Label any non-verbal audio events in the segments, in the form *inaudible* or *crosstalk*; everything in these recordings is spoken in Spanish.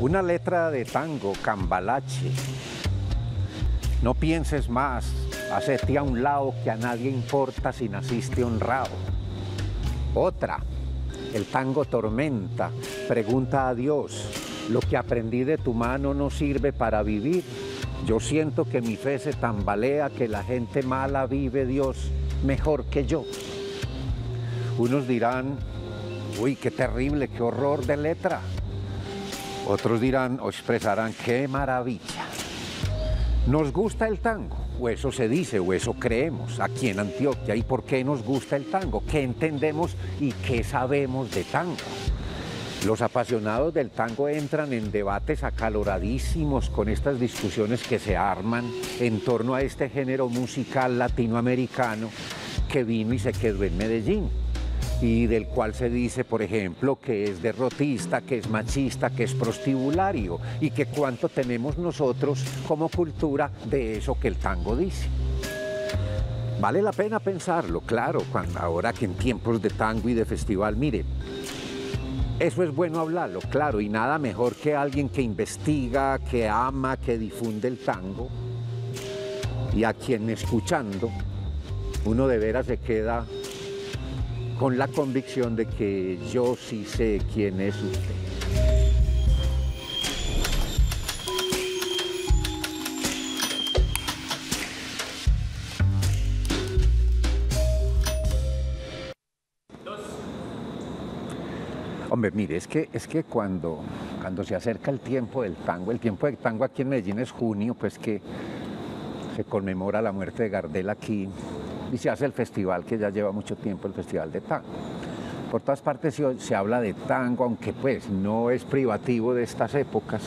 Una letra de tango, cambalache. No pienses más, hacete a un lado que a nadie importa si naciste honrado. Otra, el tango tormenta, pregunta a Dios, lo que aprendí de tu mano no sirve para vivir. Yo siento que mi fe se tambalea, que la gente mala vive Dios mejor que yo. Unos dirán, uy, qué terrible, qué horror de letra. Otros dirán o expresarán, qué maravilla. Nos gusta el tango, o eso se dice, o eso creemos, aquí en Antioquia. ¿Y por qué nos gusta el tango? ¿Qué entendemos y qué sabemos de tango? Los apasionados del tango entran en debates acaloradísimos con estas discusiones que se arman en torno a este género musical latinoamericano que vino y se quedó en Medellín y del cual se dice, por ejemplo, que es derrotista, que es machista, que es prostibulario y que cuánto tenemos nosotros como cultura de eso que el tango dice. Vale la pena pensarlo, claro, cuando, ahora que en tiempos de tango y de festival, mire, eso es bueno hablarlo, claro, y nada mejor que alguien que investiga, que ama, que difunde el tango, y a quien escuchando, uno de veras se queda con la convicción de que yo sí sé quién es usted. Hombre, mire, es que, es que cuando, cuando se acerca el tiempo del tango, el tiempo del tango aquí en Medellín es junio, pues que se conmemora la muerte de Gardel aquí y se hace el festival que ya lleva mucho tiempo, el Festival de Tango. Por todas partes se, se habla de tango, aunque pues no es privativo de estas épocas,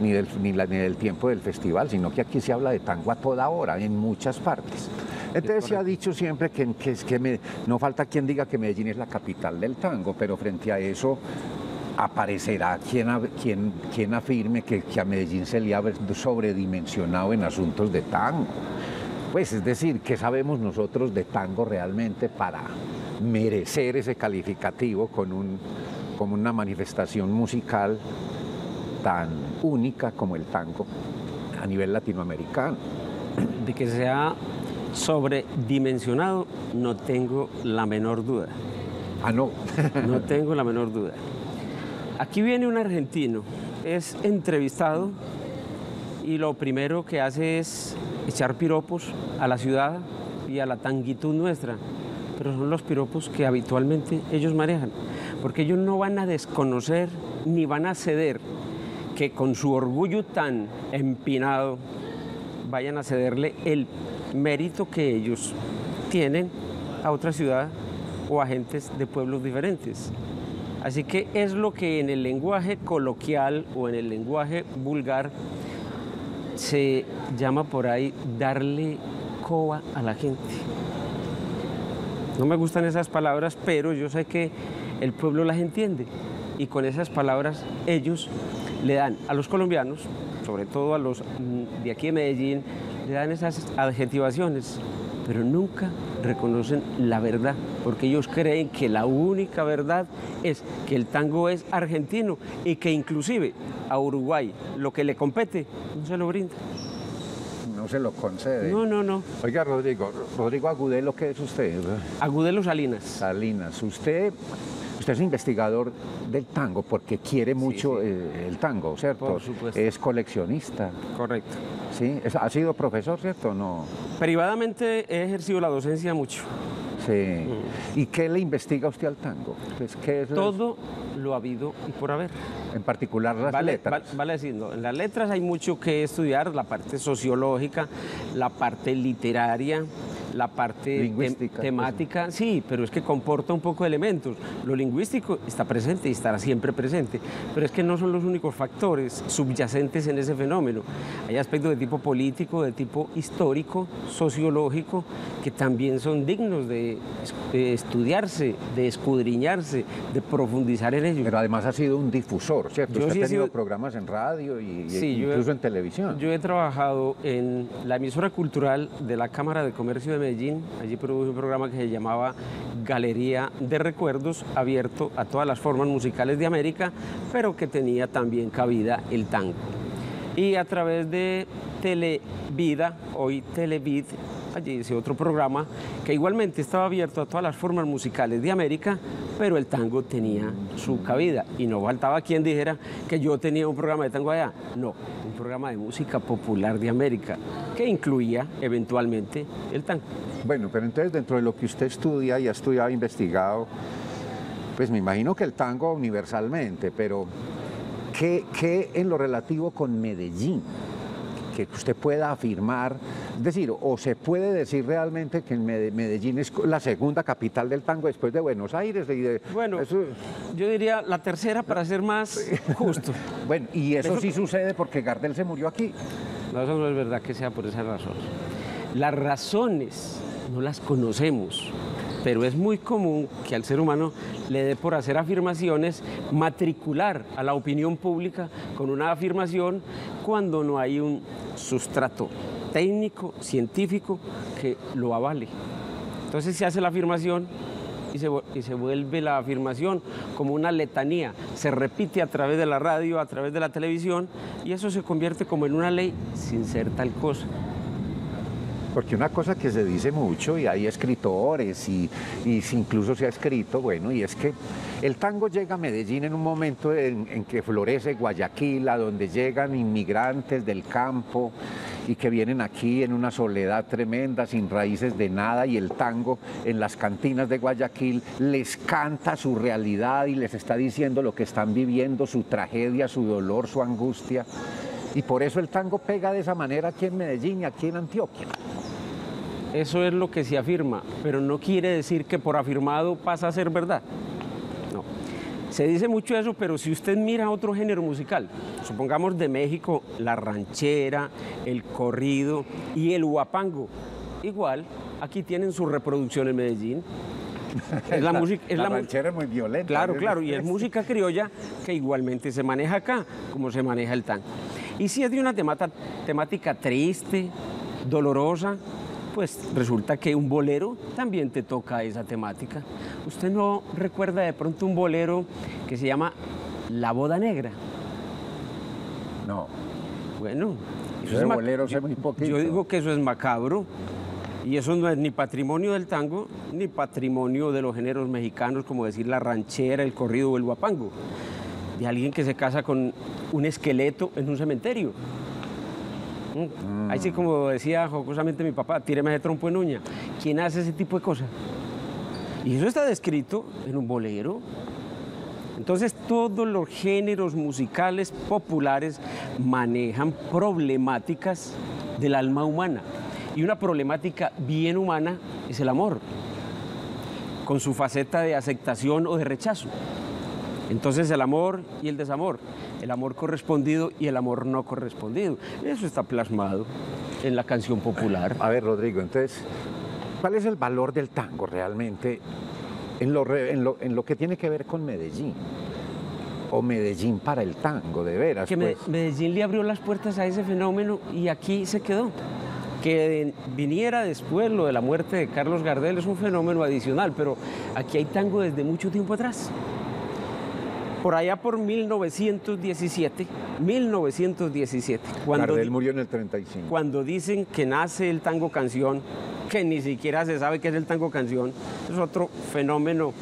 ni del, ni, la- ni del tiempo del festival, sino que aquí se habla de tango a toda hora, en muchas partes. Entonces se ha dicho siempre que, que, es que me- no falta quien diga que Medellín es la capital del tango, pero frente a eso aparecerá quien, quien, quien afirme que, que a Medellín se le ha sobredimensionado en asuntos de tango. Pues es decir, ¿qué sabemos nosotros de tango realmente para merecer ese calificativo con, un, como una manifestación musical tan única como el tango a nivel latinoamericano? De que sea sobredimensionado, no tengo la menor duda. Ah, no. *laughs* No tengo la menor duda. Aquí viene un argentino, es entrevistado y lo primero que hace es echar piropos a la ciudad y a la tanguitud nuestra. Pero son los piropos que habitualmente ellos manejan, porque ellos no van a desconocer ni van a ceder que con su orgullo tan empinado vayan a cederle el mérito que ellos tienen a otra ciudad o a gentes de pueblos diferentes. Así que es lo que en el lenguaje coloquial o en el lenguaje vulgar se llama por ahí darle coba a la gente. No me gustan esas palabras, pero yo sé que el pueblo las entiende y con esas palabras ellos le dan a los colombianos, sobre todo a los mm, de aquí de Medellín, le dan esas adjetivaciones, pero nunca reconocen la verdad, porque ellos creen que la única verdad es que el tango es argentino y que inclusive a Uruguay lo que le compete no se lo brinda. No se lo concede. No, no, no. Oiga, Rodrigo, Rodrigo Agudelo, ¿qué es usted? Agudelo Salinas. Salinas, usted, usted es investigador del tango porque quiere mucho sí. eh, el tango, ¿cierto? Por supuesto. Es coleccionista, Correcto. ¿sí? Es- ¿Ha sido profesor, cierto? No. Privadamente he ejercido la docencia mucho. Sí. ¿Y qué le investiga usted al tango? Pues, ¿qué es Todo lo ha habido y por haber. en particular las Vale, letras? val- vale decir, no, en las letras hay mucho que estudiar, la parte sociológica, la parte literaria, la parte tem- Lingüística, temática, sí, pero es que comporta un poco de elementos. Lo lingüístico está presente y estará siempre presente, pero es que no son los únicos factores subyacentes en ese fenómeno. Hay aspectos de tipo político, de tipo histórico, sociológico, que también son dignos de, de estudiarse, de escudriñarse, de profundizar en ellos. Pero además ha sido un difusor, ¿cierto? Yo usted sí ha tenido sido- programas en radio y, Sí, yo incluso en televisión. Yo he trabajado en la emisora cultural de la Cámara de Comercio de Medellín. Allí produje un programa que se llamaba Galería de Recuerdos, abierto a todas las formas musicales de América, pero que tenía también cabida el tango. Y a través de Televida, hoy Televid, allí hice otro programa que igualmente estaba abierto a todas las formas musicales de América, pero el tango tenía su cabida y no faltaba quien dijera que yo tenía un programa de tango allá. No, un programa de música popular de América que incluía eventualmente el tango. Bueno, pero entonces dentro de lo que usted estudia y ha estudiado, investigado, pues me imagino que el tango universalmente, pero ¿qué, qué en lo relativo con Medellín? Que usted pueda afirmar, es decir, o se puede decir realmente que Medellín es la segunda capital del tango después de Buenos Aires. Y de, bueno, yo diría la tercera para ser más *laughs* justo. bueno, y eso, sí sucede porque Gardel se murió aquí. No, eso no es verdad que sea por esa razón. Las razones no las conocemos pero es muy común que al ser humano le dé por hacer afirmaciones, matricular a la opinión pública con una afirmación cuando no hay un sustrato técnico, científico que lo avale. Entonces se hace la afirmación y se, y se, vuelve la afirmación como una letanía, se repite a través de la radio, a través de la televisión y eso se convierte como en una ley sin ser tal cosa. Porque una cosa que se dice mucho, y hay escritores, y, incluso se ha escrito, bueno, y es que el tango llega a Medellín en un momento en, que florece Guayaquil, a donde llegan inmigrantes del campo y que vienen aquí en una soledad tremenda, sin raíces de nada, y el tango en las cantinas de Guayaquil les canta su realidad y les está diciendo lo que están viviendo, su tragedia, su dolor, su angustia. Y por eso el tango pega de esa manera aquí en Medellín y aquí en Antioquia. Eso es lo que se afirma, pero no quiere decir que por afirmado pasa a ser verdad. No. Se dice mucho eso, pero si usted mira otro género musical, supongamos de México, la ranchera, el corrido y el huapango, igual, aquí tienen su reproducción en Medellín. Es la, *laughs* música, es la, ranchera es muy violenta. Claro, claro, y es *laughs* música criolla que igualmente se maneja acá, como se maneja el tango. Y si es de una temática triste, dolorosa, pues resulta que un bolero también te toca esa temática. ¿Usted no recuerda de pronto un bolero que se llama La Boda Negra? No. Bueno, eso es bolero yo, muy poquito. Yo digo que eso es macabro y eso no es ni patrimonio del tango ni patrimonio de los géneros mexicanos como decir la ranchera, el corrido o el guapango. De alguien que se casa con un esqueleto en un cementerio. Mm. Ahí sí, como decía jocosamente mi papá, tíreme ese trompo en uña. ¿Quién hace ese tipo de cosas? Y eso está descrito en un bolero. Entonces todos los géneros musicales populares manejan problemáticas del alma humana. Y una problemática bien humana es el amor, con su faceta de aceptación o de rechazo. Entonces el amor y el desamor, el amor correspondido y el amor no correspondido. Eso está plasmado en la canción popular. A ver, Rodrigo, entonces, ¿cuál es el valor del tango realmente en lo, que tiene que ver con Medellín? o Medellín para el tango, de veras. Que pues. Medellín le abrió las puertas a ese fenómeno y aquí se quedó. Que viniera después lo de la muerte de Carlos Gardel es un fenómeno adicional, pero aquí hay tango desde mucho tiempo atrás. Por allá por 1917, 1917. Cuando él murió en el 35. Cuando dicen que nace el tango canción, que ni siquiera se sabe qué es el tango canción, es otro fenómeno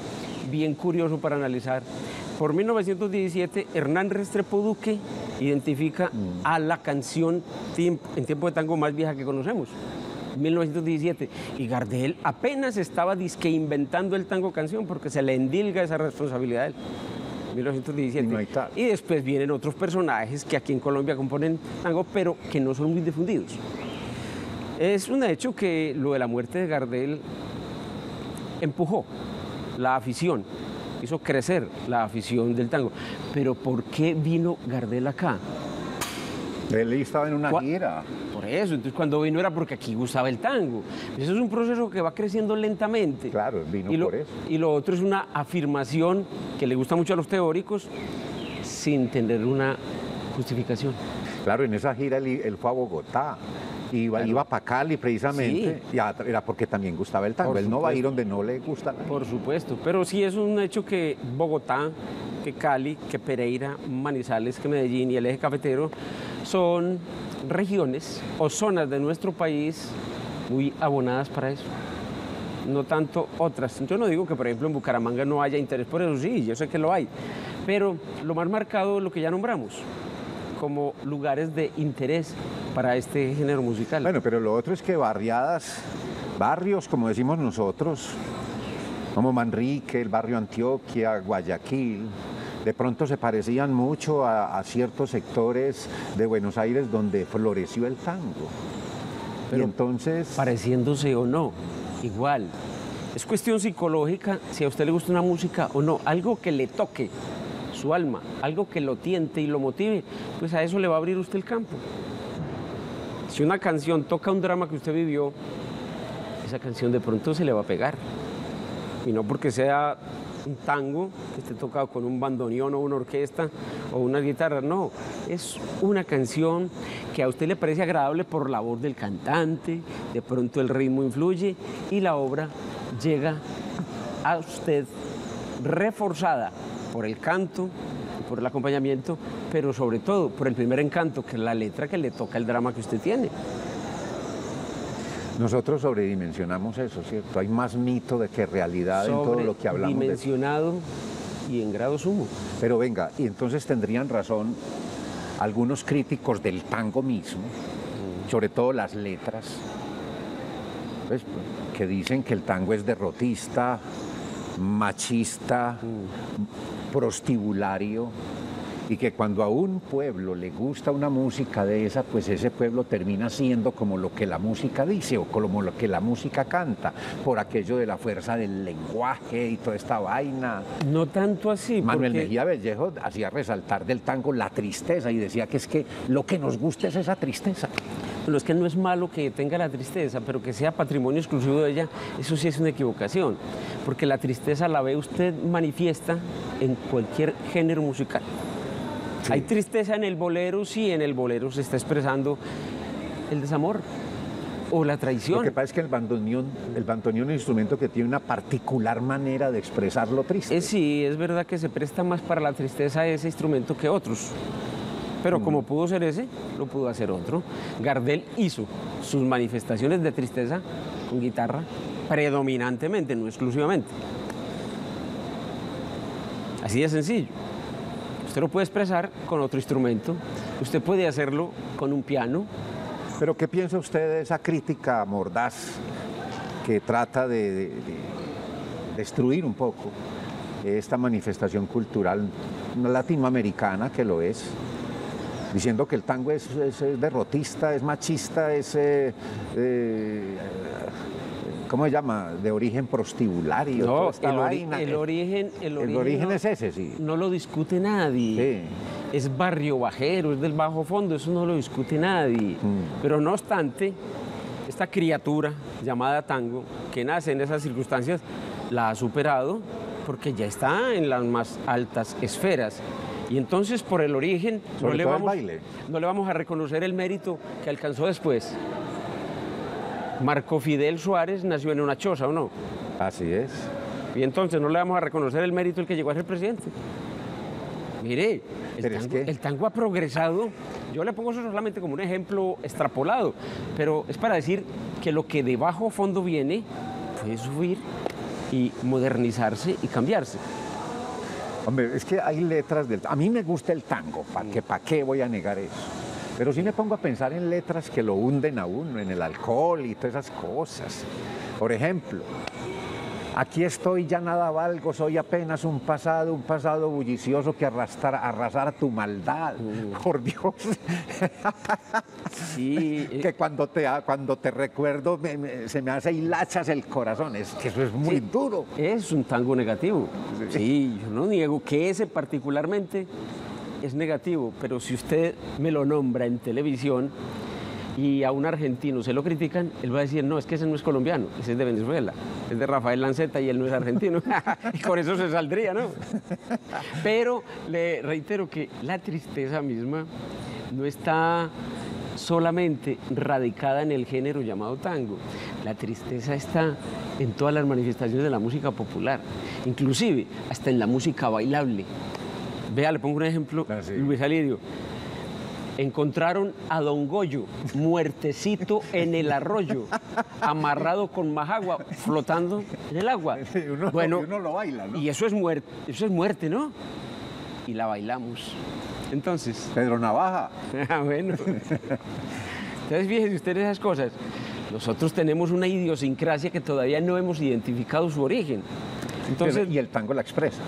bien curioso para analizar. Por 1917, Hernán Restrepo Duque identifica mm. a la canción en tiempo de tango más vieja que conocemos. 1917 y Gardel apenas estaba disque inventando el tango canción porque se le endilga esa responsabilidad a él. 1917. y después vienen otros personajes que aquí en Colombia componen tango, pero que no son muy difundidos. Es un hecho que lo de la muerte de Gardel empujó la afición, hizo crecer la afición del tango. Pero ¿por qué vino Gardel acá? Él estaba en una gira. Por eso, entonces cuando vino era porque aquí gustaba el tango. Eso es un proceso que va creciendo lentamente. Claro, vino y lo, por eso. Y lo otro es una afirmación que le gusta mucho a los teóricos sin tener una justificación. Claro, en esa gira él, fue a Bogotá Iba, iba para Cali precisamente, y era porque también gustaba el tango. Por Él no va a ir donde no le gusta. Por supuesto, pero sí es un hecho que Bogotá, que Cali, que Pereira, Manizales, que Medellín y el eje cafetero son regiones o zonas de nuestro país muy abonadas para eso. No tanto otras. Yo no digo que, por ejemplo, en Bucaramanga no haya interés por eso, sí, yo sé que lo hay. Pero lo más marcado es lo que ya nombramos, como lugares de interés para este género musical. Bueno, pero lo otro es que barriadas, barrios, como decimos nosotros, como Manrique, el barrio Antioquia, Guayaquil, de pronto se parecían mucho a, a ciertos sectores de Buenos Aires donde floreció el tango. y Pero entonces, pareciéndose o no, igual. Es cuestión psicológica si a usted le gusta una música o no, algo que le toque su alma, algo que lo tiente y lo motive, pues a eso le va a abrir usted el campo. Si una canción toca un drama que usted vivió, esa canción de pronto se le va a pegar. Y no porque sea un tango que esté tocado con un bandoneón o una orquesta o una guitarra, no, es una canción que a usted le parece agradable por la voz del cantante, de pronto el ritmo influye y la obra llega a usted reforzada por el canto, por el acompañamiento, pero sobre todo por el primer encanto, que es la letra que le toca el drama que usted tiene. nosotros sobredimensionamos eso, ¿cierto? Hay más mito de que realidad en todo lo que hablamos. de- Dimensionado y en grado sumo. Pero venga, y entonces tendrían razón algunos críticos del tango mismo, sobre todo las letras, pues, que dicen que el tango es derrotista, machista, prostibulario, y que cuando a un pueblo le gusta una música de esa, pues ese pueblo termina siendo como lo que la música dice o como lo que la música canta, por aquello de la fuerza del lenguaje y toda esta vaina. No tanto así, Manuel porque Mejía Vallejo hacía resaltar del tango la tristeza y decía que es que lo que nos gusta es esa tristeza. Bueno, es que no es malo que tenga la tristeza, pero que sea patrimonio exclusivo de ella, eso sí es una equivocación, porque la tristeza la ve usted manifiesta en cualquier género musical. Hay tristeza en el bolero, sí, en el bolero se está expresando el desamor o la Lo traición. que pasa es que el bandoneón, el bandoneón es un instrumento que tiene una particular manera de expresar lo triste. Sí, es verdad que se presta más para la tristeza ese instrumento que otros. Pero como pudo ser ese, lo pudo hacer otro. Gardel hizo sus manifestaciones de tristeza con guitarra predominantemente, no exclusivamente. Así de sencillo. Usted lo puede expresar con otro instrumento, usted puede hacerlo con un piano, Pero ¿qué piensa usted de esa crítica mordaz que trata de, de- de destruir un poco esta manifestación cultural latinoamericana que lo es? Diciendo que el tango es, es- es derrotista, es machista, es, eh, eh, ¿cómo se llama? De origen prostibulario. No, esta el, ori- vaina. el origen, el El origen, no- es ese, sí. No lo discute nadie. Sí. Es barrio bajero, es del bajo fondo, eso no lo discute nadie. Mm. Pero no obstante, esta criatura llamada tango, que nace en esas circunstancias, la ha superado porque ya está en las más altas esferas. Y entonces por el origen le, vamos, no le vamos a reconocer el mérito que alcanzó después. Marco Fidel Suárez nació en una choza, ¿o no? Así es. Y entonces no le vamos a reconocer el mérito el que llegó a ser presidente. Mire, el, es tango, que- el tango ha progresado. Yo le pongo eso solamente como un ejemplo extrapolado, pero es para decir que lo que de bajo fondo viene puede subir y modernizarse y cambiarse. Hombre, es que hay letras del... A mí me gusta el tango, ¿para qué, pa' qué voy a negar eso? Pero sí me pongo a pensar en letras que lo hunden a uno, en el alcohol y todas esas cosas. Por ejemplo, aquí estoy, ya nada valgo, soy apenas un pasado, un pasado bullicioso que arrastrar, arrasar tu maldad. Por Dios. Sí, *laughs* eh, que cuando te, cuando te recuerdo me- me- se me hace hilachas el corazón. Es que eso es muy Sí. duro. es un tango negativo. Sí, yo no niego que ese particularmente es negativo, pero si usted me lo nombra en televisión y a un argentino se lo critican, él va a decir, no, es que ese no es colombiano, ese es de Venezuela, es de Rafael Lanceta y él no es argentino. *laughs* y con eso se saldría, ¿no? Pero le reitero que la tristeza misma no está solamente radicada en el género llamado tango. La tristeza está en todas las manifestaciones de la música popular, inclusive hasta en la música bailable. Vea, le pongo un ejemplo, Ah, sí. Luis Alirio. Encontraron a Don Goyo muertecito en el arroyo, amarrado con majagua, flotando en el agua. Uno- y uno lo baila, ¿no? Y eso es muerte, eso es muerte, ¿no? Y la bailamos. Entonces, Pedro Navaja. *laughs* ah, bueno. Entonces, fíjense ustedes esas cosas. Nosotros tenemos una idiosincrasia que todavía no hemos identificado su origen. Entonces, y el tango la expresa.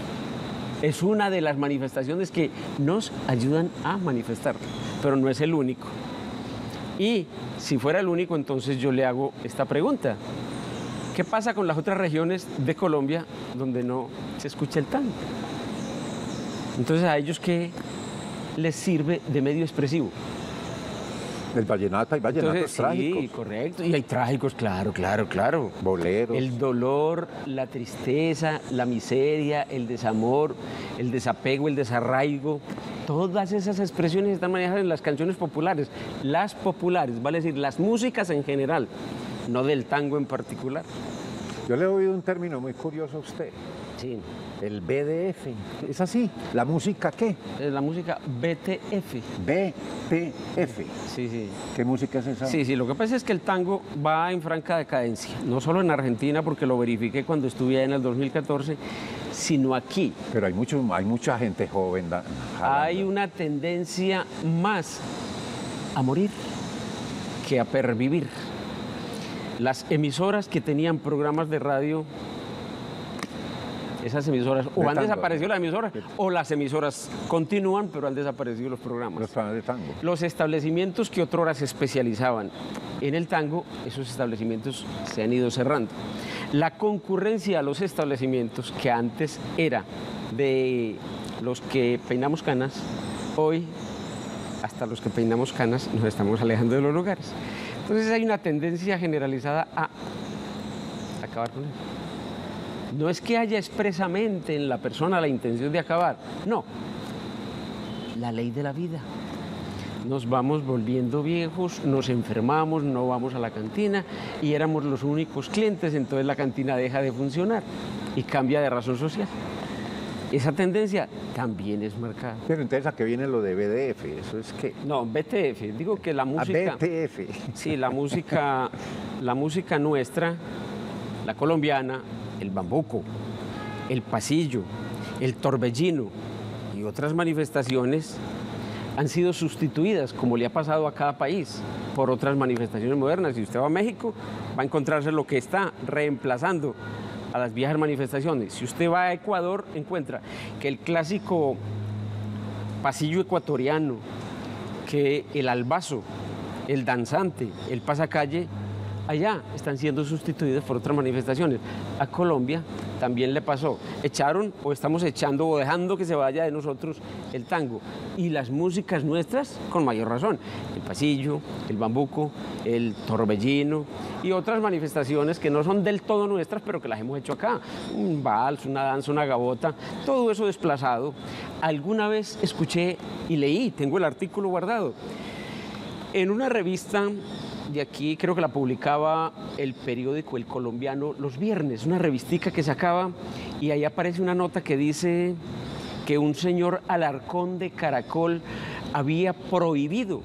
Es una de las manifestaciones que nos ayudan a manifestar, pero no es el único. Y si fuera el único, entonces yo le hago esta pregunta. ¿Qué pasa con las otras regiones de Colombia donde no se escucha el tango? Entonces, ¿a ellos qué les sirve de medio expresivo? El vallenato, hay vallenatos Entonces, sí, trágicos. correcto. Y hay trágicos, claro, claro, claro. Boleros. El dolor, la tristeza, la miseria, el desamor, el desapego, el desarraigo, todas esas expresiones están manejadas en las canciones populares. Las populares, vale decir, las músicas en general, no del tango en particular. Yo le he oído un término muy curioso a usted. Sí, El BDF. Es así. ¿La música qué? es la música BTF. BTF. Sí, sí. ¿Qué música es esa? Sí, sí, lo que pasa es que el tango va en franca decadencia, no solo en Argentina, porque lo verifiqué cuando estuve allá en el 2014, sino aquí. Pero hay, mucho, hay mucha gente joven. da-. Hay una tendencia más a morir que a pervivir. Las emisoras que tenían programas de radio, esas emisoras, o De han tango. desaparecido las emisoras, o las emisoras continúan, pero han desaparecido los programas. Los programas de tango. Los establecimientos que otrora se especializaban en el tango, esos establecimientos se han ido cerrando. La concurrencia a los establecimientos, que antes era de los que peinamos canas, hoy hasta los que peinamos canas nos estamos alejando de los lugares. Entonces hay una tendencia generalizada a acabar con eso. No es que haya expresamente en la persona la intención de acabar, no, la ley de la vida. Nos vamos volviendo viejos, nos enfermamos, no vamos a la cantina y éramos los únicos clientes, entonces la cantina deja de funcionar y cambia de razón social. Esa tendencia también es marcada. Pero entonces, ¿a qué viene lo de BDF? Eso es que... No, BTF, digo que la A música... BTF. Sí, la música, la música nuestra, la colombiana, el bambuco, el pasillo, el torbellino y otras manifestaciones han sido sustituidas, como le ha pasado a cada país, por otras manifestaciones modernas. Si usted va a México, va a encontrarse lo que está reemplazando a las viejas manifestaciones. Si usted va a Ecuador, encuentra que el clásico pasillo ecuatoriano, que el albazo, el danzante, el pasacalle, allá están siendo sustituidos por otras manifestaciones. A Colombia también le pasó. Echaron o estamos echando o dejando que se vaya de nosotros el tango. Y las músicas nuestras, con mayor razón. El pasillo, el bambuco, el torbellino y otras manifestaciones que no son del todo nuestras, pero que las hemos hecho acá. Un vals, una danza, una gabota, todo eso desplazado. Alguna vez escuché y leí, tengo el artículo guardado, en una revista de aquí, creo que la publicaba el periódico El Colombiano los viernes, una revistica que sacaba y ahí aparece una nota que dice que un señor Alarcón de Caracol había prohibido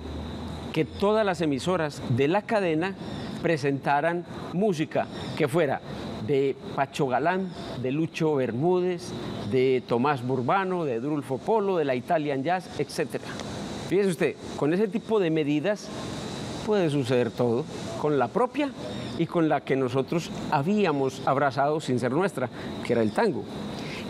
que todas las emisoras de la cadena presentaran música que fuera de Pacho Galán, de Lucho Bermúdez, de Tomás Burbano, de Drulfo Polo, de la Italian Jazz, etc. Fíjese usted, con ese tipo de medidas puede suceder todo, con la propia y con la que nosotros habíamos abrazado sin ser nuestra, que era el tango.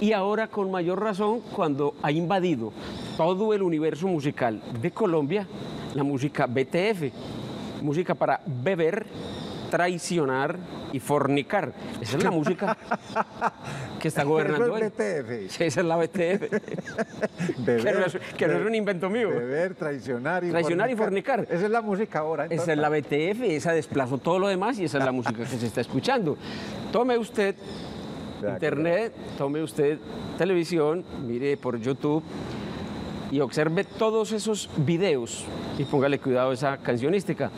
Y ahora con mayor razón cuando ha invadido todo el universo musical de Colombia la música BTF, música para beber, traicionar y fornicar. Esa es la música que está *laughs* gobernando es BTF. Sí, esa es la BTF. *laughs* que no es, que no es un invento mío. Beber, traicionar y Traicionar y fornicar. Esa es la música ahora. Esa es la BTF, esa desplazó todo lo demás y esa es la música que se está escuchando. Tome usted internet, tome usted televisión, mire por YouTube y observe todos esos videos y póngale cuidado a esa cancionística.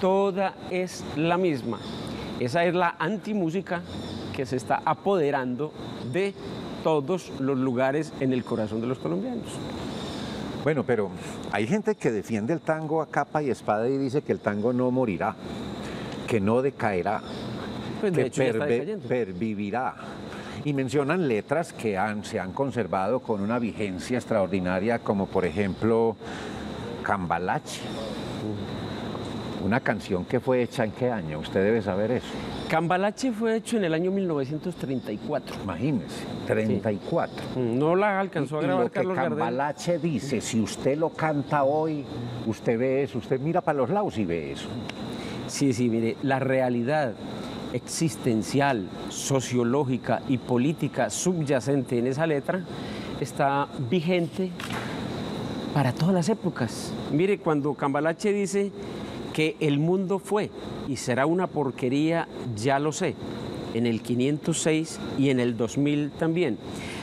Toda es la misma. Esa es la antimúsica que se está apoderando de todos los lugares en el corazón de los colombianos. Bueno, pero hay gente que defiende el tango a capa y espada y dice que el tango no morirá, que no decaerá, Pues que hecho perve- pervivirá. Y mencionan letras que han- se han conservado con una vigencia extraordinaria, como por ejemplo Cambalache. Una canción que fue hecha en qué año, usted debe saber eso. Cambalache fue hecho en el año 1934. Imagínese, 34. No la alcanzó a Y grabar lo que Gardel. Cambalache dice, si usted lo canta hoy, usted ve eso, usted mira para los lados y ve eso. Sí, sí, mire, la realidad existencial, sociológica y política subyacente en esa letra está vigente para todas las épocas. Mire, cuando Cambalache dice que el mundo fue y será una porquería, ya lo sé, en el 506 y en el 2000 también.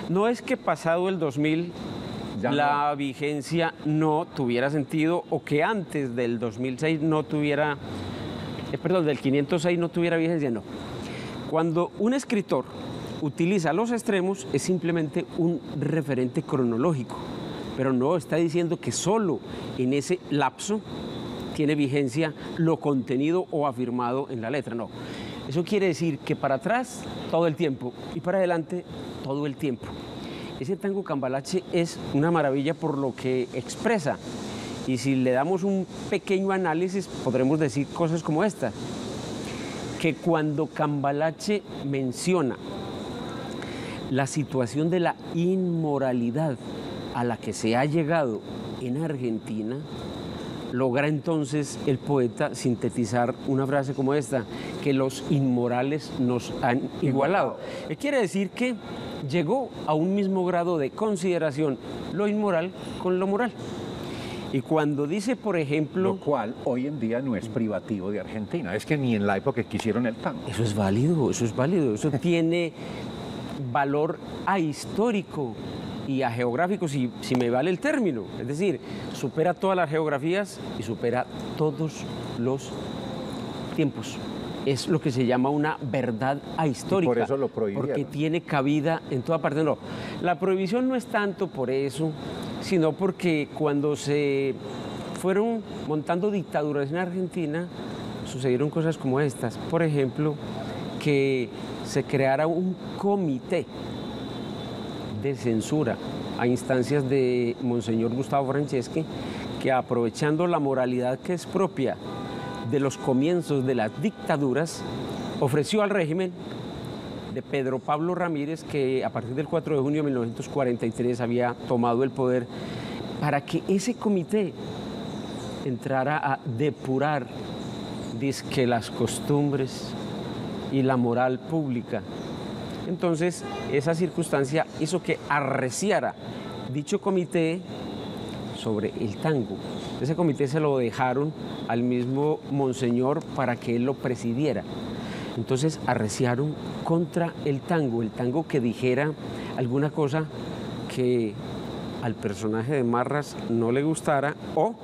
No es que pasado el 2000 Ya la vigencia no tuviera sentido o que antes del 2006 no tuviera, perdón, del 506 no tuviera vigencia, no. Cuando un escritor utiliza los extremos es simplemente un referente cronológico, pero no está diciendo que solo en ese lapso tiene vigencia lo contenido o afirmado en la letra, no. Eso quiere decir que para atrás todo el tiempo y para adelante todo el tiempo. Ese tango cambalache es una maravilla por lo que expresa. Y si le damos un pequeño análisis, podremos decir cosas como esta. Que cuando Cambalache menciona la situación de la inmoralidad a la que se ha llegado en Argentina, logra entonces el poeta sintetizar una frase como esta, que los inmorales nos han igualado. Quiere decir que llegó a un mismo grado de consideración lo inmoral con lo moral. Y cuando dice, por ejemplo, Lo cual hoy en día no es privativo de Argentina. Es que ni en la época que hicieron el tango. Eso es válido, eso es válido, eso *laughs* tiene valor ahistórico y a geográfico, si, si me vale el término. Es decir, supera todas las geografías y supera todos los tiempos. Es lo que se llama una verdad ahistórica. por eso lo prohibieron. Porque tiene cabida en toda parte. No, la prohibición no es tanto por eso, sino porque cuando se fueron montando dictaduras en Argentina, sucedieron cosas como estas. Por ejemplo, que se creara un comité de censura a instancias de Monseñor Gustavo Franceschi, que aprovechando la moralidad que es propia de los comienzos de las dictaduras, ofreció al régimen de Pedro Pablo Ramírez, que a partir del 4 de junio de 1943 había tomado el poder, para que ese comité entrara a depurar dizque las costumbres y la moral pública. Entonces, esa circunstancia hizo que arreciara dicho comité sobre el tango. Ese comité se lo dejaron al mismo monseñor para que él lo presidiera. Entonces arreciaron contra el tango, el tango que dijera alguna cosa que al personaje de Marras no le gustara o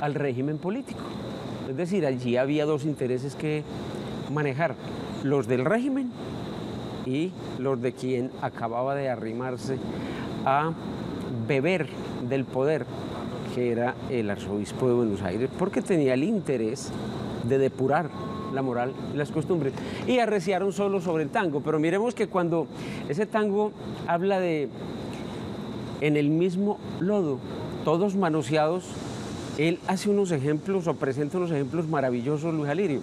al régimen político. Es decir, allí había dos intereses que manejar, los del régimen y los de quien acababa de arrimarse a beber del poder, que era el arzobispo de Buenos Aires, porque tenía el interés de depurar la moral y las costumbres. Y arreciaron solo sobre el tango, pero miremos que cuando ese tango habla de en el mismo lodo, todos manoseados, él hace unos ejemplos o presenta unos ejemplos maravillosos, Luis Alirio.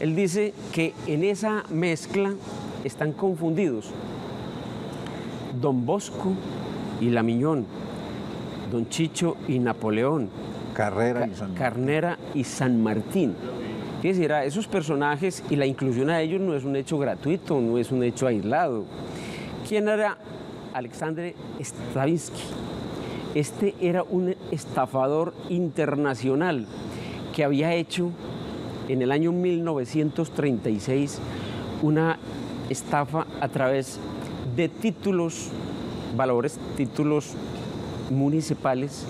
Él dice que en esa mezcla están confundidos Don Bosco y La Miñón, Don Chicho y Napoleón, Carrera y San Carnera y San Martín. Fíjese, era, esos personajes y la inclusión a ellos no es un hecho gratuito, no es un hecho aislado. ¿Quién era Alexandre Stravinsky? Este era un estafador internacional que había hecho en el año 1936 una estafa a través de títulos, valores, títulos municipales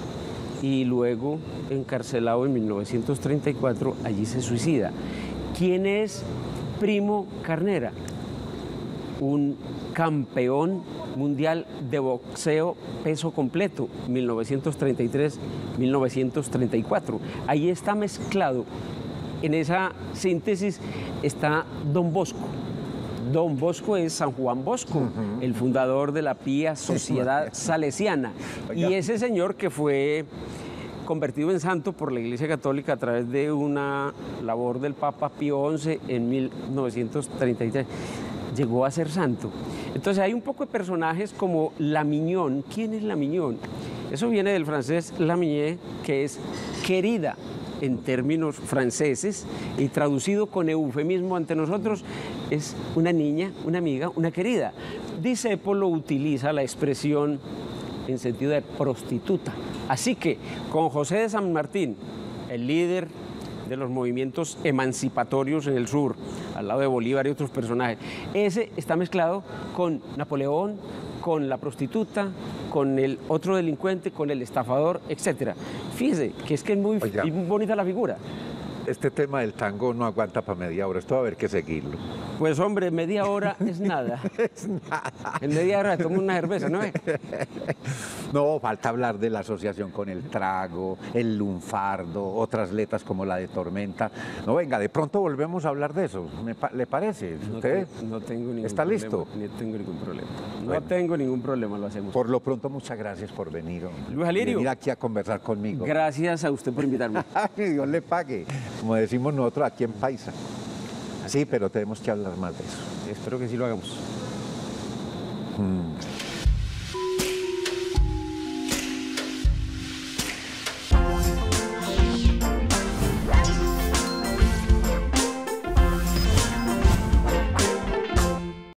y luego encarcelado en 1934, allí se suicida. ¿Quién es Primo Carnera? Un campeón mundial de boxeo peso completo, 1933-1934. Ahí está mezclado, en esa síntesis está Don Bosco. Don Bosco es San Juan Bosco, el fundador de la Pía Sociedad Salesiana. Y ese señor que fue convertido en santo por la Iglesia Católica a través de una labor del Papa Pío XI en 1933 llegó a ser santo. Entonces hay un poco de personajes como La Miñón. ¿Quién es La Miñón? Eso viene del francés La Miñé, que es querida en términos franceses y traducido con eufemismo ante nosotros es una niña, una amiga, una querida. Disépolo utiliza la expresión en sentido de prostituta. Así que con José de San Martín, el líder de los movimientos emancipatorios en el sur, al lado de Bolívar y otros personajes. Ese está mezclado con Napoleón, con la prostituta, con el otro delincuente, con el estafador, etc. Fíjese que es que es muy, muy bonita la figura este tema del tango no aguanta para media hora, esto va a haber que seguirlo. Pues hombre, media hora es nada. *laughs* es nada. En media hora tomo una cerveza, ¿no *laughs* no, falta hablar de la asociación con el trago, el lunfardo, otras letras como la de Tormenta. No, venga, de pronto volvemos a hablar de eso, ¿le parece? ¿Usted? No, tengo ningún ¿Está listo? No tengo ningún problema. No tengo ningún problema, lo hacemos. Por lo pronto, muchas gracias por venir. Luis Alirio. Venir aquí a conversar conmigo. Gracias a usted por invitarme. *laughs* Dios le pague como decimos nosotros aquí en Paisa. Sí, pero tenemos que hablar más de eso. Espero que sí lo hagamos. Mm.